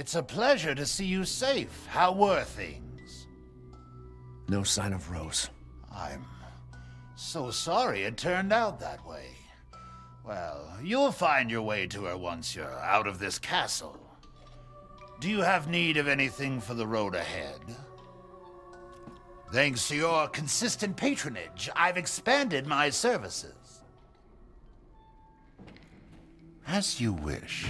It's a pleasure to see you safe. How were things? No sign of Rose. I'm so sorry it turned out that way. Well, you'll find your way to her once you're out of this castle. Do you have need of anything for the road ahead? Thanks to your consistent patronage, I've expanded my services. As you wish.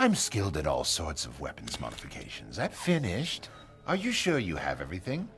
I'm skilled at all sorts of weapons modifications. That finished? Are you sure you have everything?